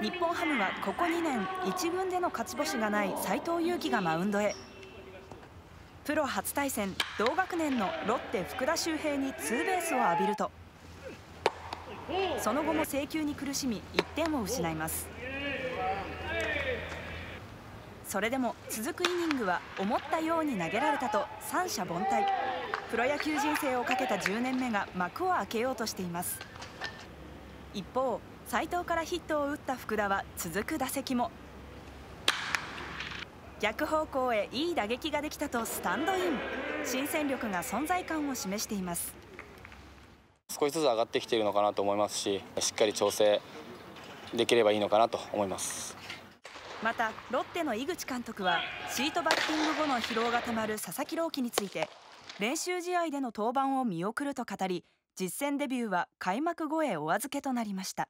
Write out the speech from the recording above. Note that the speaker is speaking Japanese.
日本ハムはここ2年1軍での勝ち星がない斉藤佑樹がマウンドへ。プロ初対戦同学年のロッテ福田周平にツーベースを浴びると。その後も制球に苦しみ1点を失います。それでも続くイニングは思ったように投げられたと三者凡退。プロ野球人生をかけた10年目が幕を開けようとしています。一方斉藤からヒットを打った福田は続く打席も。逆方向へいい打撃ができたとスタンドイン。新戦力が存在感を示しています。少しずつ上がってきているのかなと思いますししっかり調整できればいいのかなと思います。またロッテの井口監督はシートバッティング後の疲労がたまる佐々木朗希について練習試合での登板を見送ると語り実戦デビューは開幕後へお預けとなりました